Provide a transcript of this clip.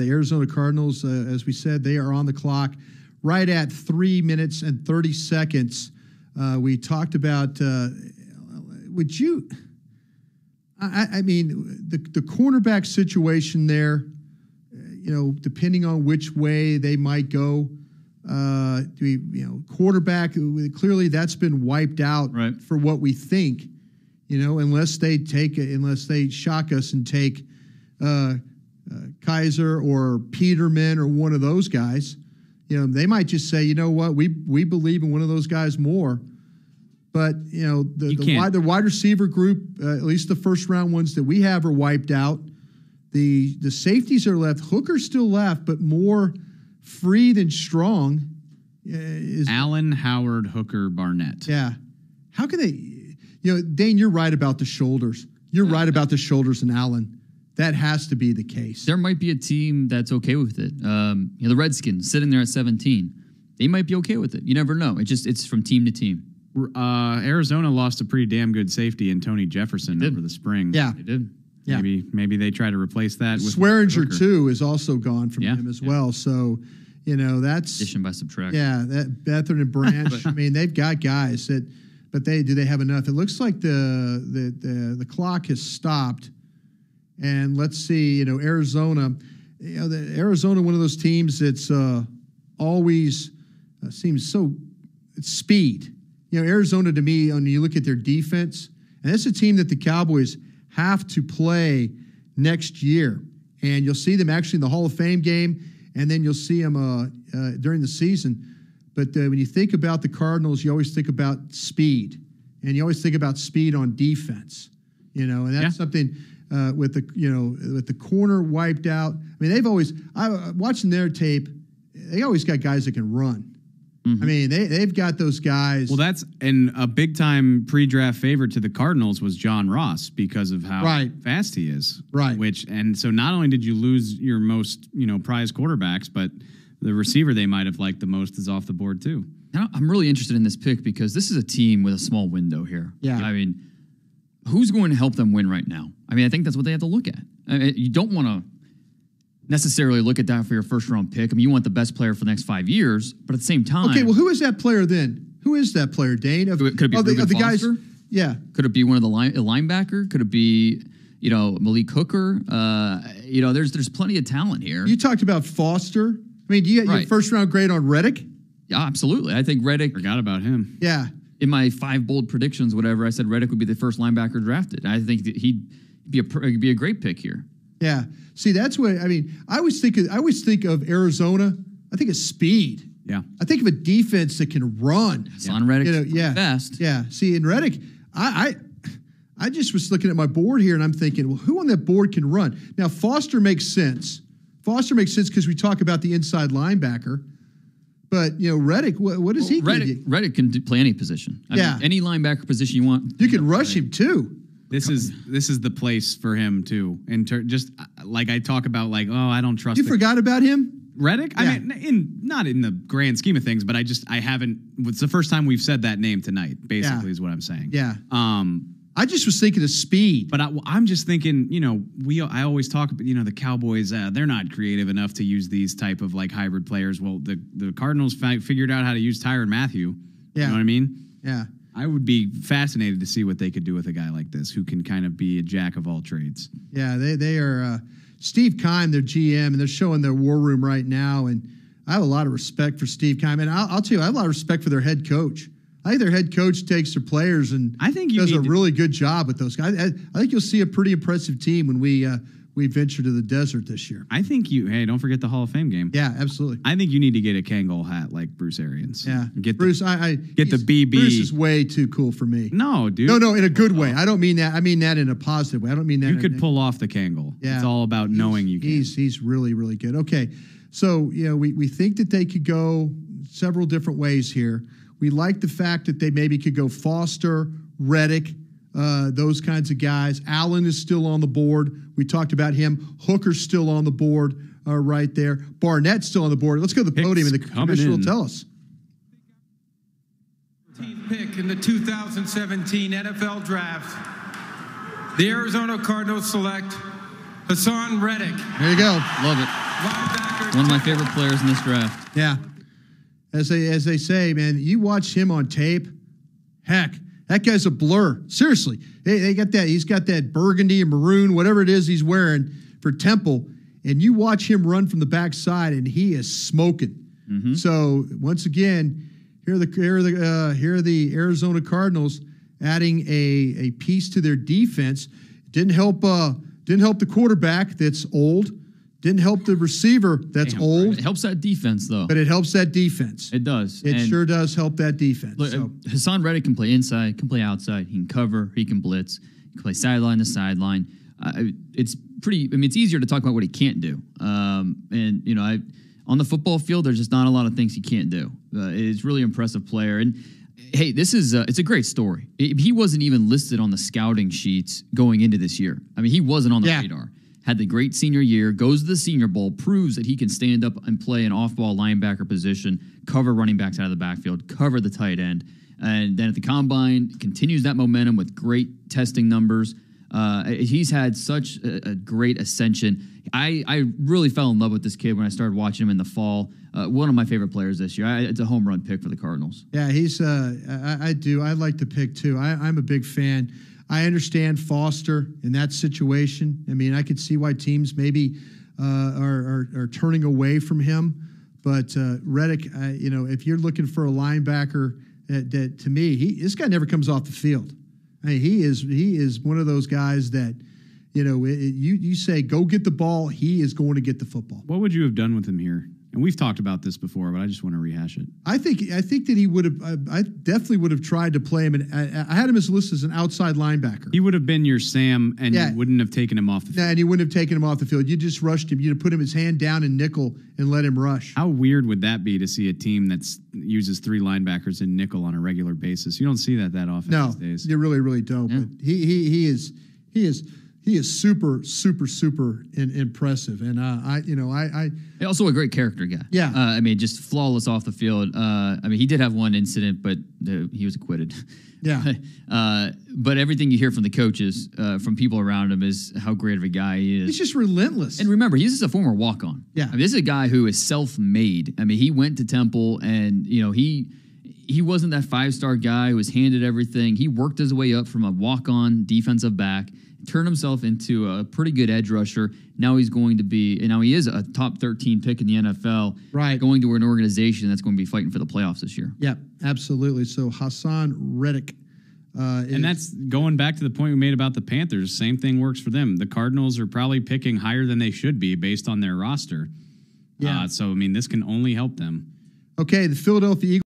The Arizona Cardinals, uh, as we said, they are on the clock right at three minutes and 30 seconds. Uh, we talked about, uh, would you, I, I mean, the, the cornerback situation there, uh, you know, depending on which way they might go, uh, do we, you know, quarterback, clearly that's been wiped out Right. for what we think, you know, unless they take, it, unless they shock us and take uh, Kizer or Peterman or one of those guys. You know, they might just say, you know what, we we believe in one of those guys more. But you know, the You the wide, the wide receiver group, uh, at least the first round ones that we have, are wiped out. The the safeties are left. Hooker's still left, but more free than strong. Uh, is Allen, Howard, Hooker, Barnett. yeah. How can they? You know, Dane, you're right about the shoulders. You're right about the shoulders and Allen. That has to be the case. There might be a team that's okay with it. Um, you know, the Redskins sitting there at 17, they might be okay with it. You never know. It just it's from team to team. Uh, Arizona lost a pretty damn good safety in Tony Jefferson They over the spring. Yeah. They did. Yeah. Maybe maybe they try to replace that with Swearinger too is also gone from Yeah, him as well. So, you know, that's Addition by subtraction. yeah. That Bethard and Branch. I mean, they've got guys that, but they do they have enough? It looks like the the the, the clock has stopped, and let's see. You know, Arizona. You know, the Arizona, one of those teams that's uh, always uh, seems so it's speed. You know, Arizona to me, when you look at their defense, and it's a team that the Cowboys have to play next year. And you'll see them actually in the Hall of Fame game, and then you'll see them uh, uh, during the season. But uh, when you think about the Cardinals, you always think about speed, and you always think about speed on defense. You know, and that's Yeah. something uh, with the you know with the corner wiped out. I mean, they've always I watching their tape. They always got guys that can run. I mean, they they've got those guys. Well, that's and a big time pre-draft favorite to the Cardinals was John Ross because of how Right. fast he is. Right. Which and so not only did you lose your most you know prized quarterbacks, but the receiver they might have liked the most is off the board too. And I- I'm really interested in this pick because this is a team with a small window here. Yeah. I mean, who's going to help them win right now? I mean, I think that's what they have to look at. I mean, you don't want to necessarily look at that for your first round pick. I mean, you want the best player for the next five years, but at the same time, okay, well, who is that player then? Who is that player, Dane? Of, Could it be of the, Reuben of the guys? Yeah, could it be one of the line, a linebacker? Could it be, you know, Malik Hooker? Uh, you know, there's there's plenty of talent here. you talked about Foster. I mean, do you get your first round grade on Reddick? yeah, absolutely. I think Reddick Forgot about him. Yeah, in my five bold predictions, whatever, I said Reddick would be the first linebacker drafted. I think that he'd be a he'd be a great pick here. yeah. See, that's what I mean. I always think. Of, I always think of Arizona. I think of speed. Yeah. I think of a defense that can run. Son Reddick, You know, yeah, fast. Yeah. See, in Reddick, I, I, I just was looking at my board here and I'm thinking, well, who on that board can run? Now, Foster makes sense. Foster makes sense because we talk about the inside linebacker. But you know, Reddick, what, what is he? gonna Reddick, do? Reddick can do, play any position. I Yeah. mean, any linebacker position you want. You can rush him too. This is this is the place for him too. And ter- just uh, like I talk about, like oh, I don't trust You the forgot about him? Reddick. Yeah. I mean, in not in the grand scheme of things, but I just I haven't. It's the first time we've said that name tonight. Basically, Yeah. is what I'm saying. Yeah. Um, I just was thinking of speed. But I, I'm just thinking, you know, we I always talk about, you know, the Cowboys. Uh, they're not creative enough to use these type of like hybrid players. Well, the the Cardinals fi- figured out how to use Tyrann Mathieu. Yeah. You know what I mean? Yeah. I would be fascinated to see what they could do with a guy like this who can kind of be a jack of all trades. Yeah, they they are uh, Steve Keim, their GM, and they're showing their war room right now. And I have a lot of respect for Steve Keim, and I'll, I'll tell you, I have a lot of respect for their head coach. I think their head coach takes their players and I think you does a really good job with those guys. I, I think you'll see a pretty impressive team when we uh, we venture to the desert this year. I think you. Hey, don't forget the Hall of Fame game. Yeah, absolutely. I think you need to get a Kangol hat like Bruce Arians. Yeah, Get the, Bruce. I, I get the BB. Bruce is way too cool for me. no, dude. No, no, in a good way. I don't mean that. I mean that in a positive way. I don't mean that. You could a, pull off the Kangol. Yeah. It's all about knowing you can. He's he's really really good. Okay, so you know we we think that they could go several different ways here. We like the fact that they maybe could go Foster, Reddick, uh, those kinds of guys. Allen is still on the board. We talked about him. Hooker's still on the board uh, right there. Barnett's still on the board. Let's go to the Picks podium and the coming commissioner will tell us. 15th pick in the 2017 NFL Draft, the Arizona Cardinals select Haason Reddick, There you go. Love it. One of my favorite players in this draft. Yeah. As they as they say, man, you watch him on tape. Heck, that guy's a blur. Seriously, they, they got that. He's got that burgundy and maroon, whatever it is he's wearing for Temple, and you watch him run from the backside, and he is smoking. So once again, here are the here are the uh, here are the Arizona Cardinals adding a a piece to their defense. Didn't help. Uh, didn't help the quarterback that's old. Didn't help the receiver that's Damn, old. It helps that defense though. But it helps that defense. it does. It And sure does help that defense. Look, so, Haason Reddick can play inside, can play outside. He can cover. He can blitz. He can play sideline to sideline. Uh, it's pretty. I mean, it's easier to talk about what he can't do. Um, and you know, I on the football field, there's just not a lot of things he can't do. Uh, it's really impressive player. And hey, this is a, it's a great story. It- he wasn't even listed on the scouting sheets going into this year. I mean, he wasn't on the Yeah. radar. Had the great senior year, goes to the Senior Bowl, proves that he can stand up and play an off-ball linebacker position, cover running backs out of the backfield, cover the tight end, and then at the combine continues that momentum with great testing numbers. Uh, he's had such a, a great ascension. I, I really fell in love with this kid when I started watching him in the fall. Uh, one of my favorite players this year. I, it's a home run pick for the Cardinals. yeah, he's. Uh, I, I do. I like the pick too. I, I'm a big fan. I understand Foster in that situation. I mean, I could see why teams maybe uh, are, are are turning away from him. But uh, Reddick, you know, if you're looking for a linebacker, that, that to me, he this guy never comes off the field. I mean, he is he is one of those guys that, you know, it- you you say go get the ball, he is going to get the football. What would you have done with him here? And we've talked about this before, but I just want to rehash it. I think I think that he would have. I, I definitely would have tried to play him. And I, I had him as listed as an outside linebacker. He would have been your Sam, and Yeah. you wouldn't have taken him off the field. and you wouldn't have taken him off the field. You just rushed him. You'd have put him his hand down in nickel and let him rush. How weird would that be to see a team that uses three linebackers in nickel on a regular basis? You don't see that that often No, these days. you really, really don't. But he he he is he is he is super super super in, impressive. And uh, I you know I I Also a great character guy. Yeah. Uh, I mean, just flawless off the field. Uh, I mean, he did have one incident, but the, he was acquitted. Yeah. uh, but everything you hear from the coaches, uh, from people around him, is how great of a guy he is. he's just relentless. And remember, he's just a former walk on. Yeah. I mean, this is a guy who is self made. I mean, he went to Temple and, you know, he he wasn't that five star guy who was handed everything. He worked his way up from a walk on defensive back, turned himself into a pretty good edge rusher. Now he's going to be, and now he is a top 13 pick in the NFL. Right. Going to an organization that's going to be fighting for the playoffs this year. yeah, absolutely. So Haason Reddick. Uh, is- And that's going back to the point we made about the Panthers. Same thing works for them. The Cardinals are probably picking higher than they should be based on their roster. Yeah. Uh, so, I mean, this can only help them. okay. The Philadelphia Eagles.